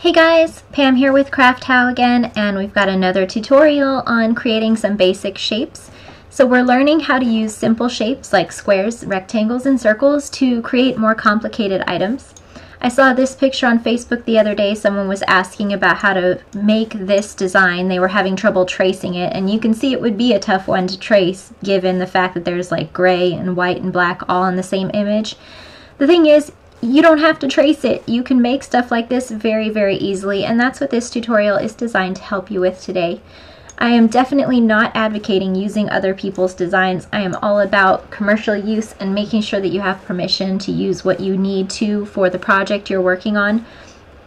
Hey guys, Pam here with Craft How again, and we've got another tutorial on creating some basic shapes. So we're learning how to use simple shapes like squares, rectangles, and circles to create more complicated items. I saw this picture on Facebook the other day. Someone was asking about how to make this design. They were having trouble tracing it, and you can see it would be a tough one to trace given the fact that there's like gray and white and black all in the same image. The thing is, you don't have to trace it. You can make stuff like this very, very easily, and that's what this tutorial is designed to help you with today. I am definitely not advocating using other people's designs. I am all about commercial use and making sure that you have permission to use what you need to for the project you're working on.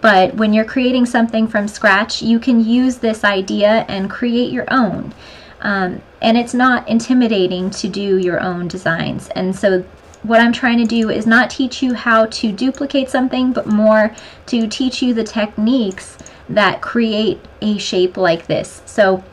But when you're creating something from scratch, you can use this idea and create your own. Um, and it's not intimidating to do your own designs. And so what I'm trying to do is not teach you how to duplicate something, but more to teach you the techniques that create a shape like this. So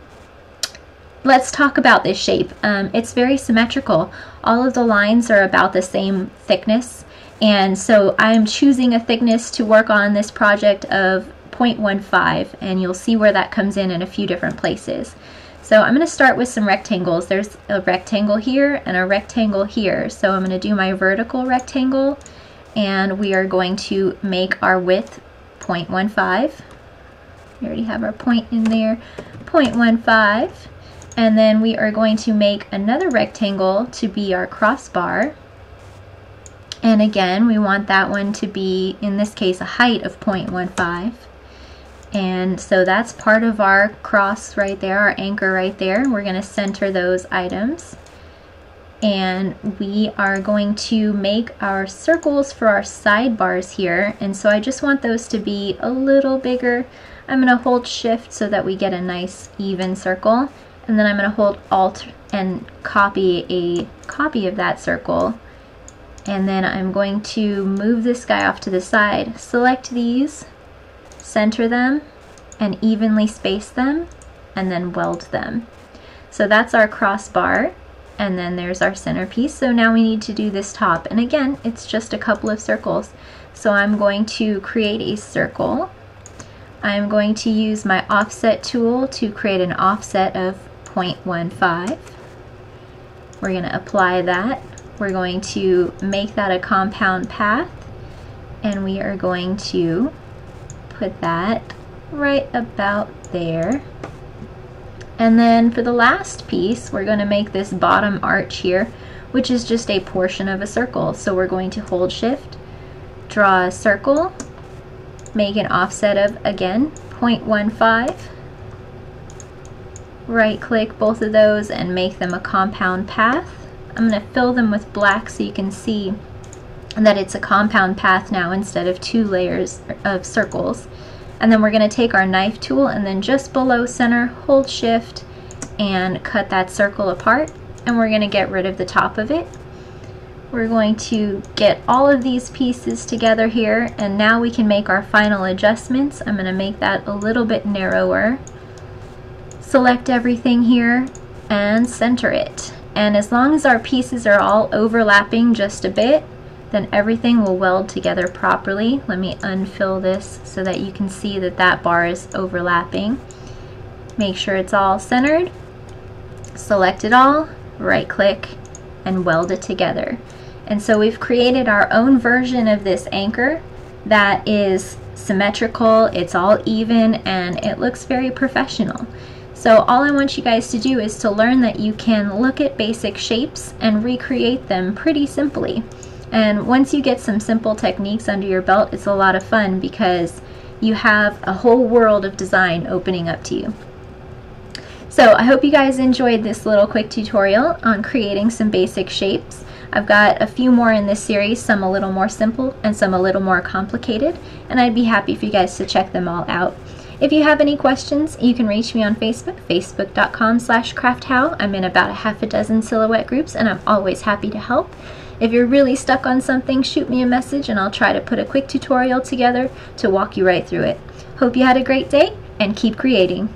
let's talk about this shape. Um, it's very symmetrical. All of the lines are about the same thickness. And so I'm choosing a thickness to work on this project of 0.15 and you'll see where that comes in in a few different places. So I'm going to start with some rectangles. There's a rectangle here and a rectangle here. So I'm going to do my vertical rectangle and we are going to make our width 0.15. We already have our point in there, 0.15. And then we are going to make another rectangle to be our crossbar. And again, we want that one to be, in this case, a height of 0.15. And so that's part of our cross right there, our anchor right there. We're going to center those items. And we are going to make our circles for our sidebars here. And so I just want those to be a little bigger. I'm going to hold shift so that we get a nice even circle. And then I'm going to hold alt and copy a copy of that circle. And then I'm going to move this guy off to the side. Select these center them, and evenly space them, and then weld them. So that's our crossbar, and then there's our centerpiece. So now we need to do this top, and again, it's just a couple of circles. So I'm going to create a circle. I'm going to use my offset tool to create an offset of 0.15. We're going to apply that. We're going to make that a compound path, and we are going to put that right about there. And then for the last piece, we're going to make this bottom arch here, which is just a portion of a circle. So we're going to hold shift, draw a circle, make an offset of, again, 0.15, right click both of those and make them a compound path. I'm going to fill them with black so you can see that it's a compound path now instead of two layers of circles. And then we're going to take our knife tool and then just below center, hold shift and cut that circle apart. And we're going to get rid of the top of it. We're going to get all of these pieces together here and now we can make our final adjustments. I'm going to make that a little bit narrower. Select everything here and center it. And as long as our pieces are all overlapping just a bit, then everything will weld together properly. Let me unfill this so that you can see that that bar is overlapping. Make sure it's all centered. Select it all, right click, and weld it together. And so we've created our own version of this anchor that is symmetrical, it's all even, and it looks very professional. So all I want you guys to do is to learn that you can look at basic shapes and recreate them pretty simply. And once you get some simple techniques under your belt, it's a lot of fun because you have a whole world of design opening up to you. So I hope you guys enjoyed this little quick tutorial on creating some basic shapes. I've got a few more in this series, some a little more simple and some a little more complicated, and I'd be happy for you guys to check them all out. If you have any questions, you can reach me on Facebook, facebook.com slash crafthow. I'm in about a half a dozen silhouette groups, and I'm always happy to help. If you're really stuck on something, shoot me a message and I'll try to put a quick tutorial together to walk you right through it. Hope you had a great day and keep creating.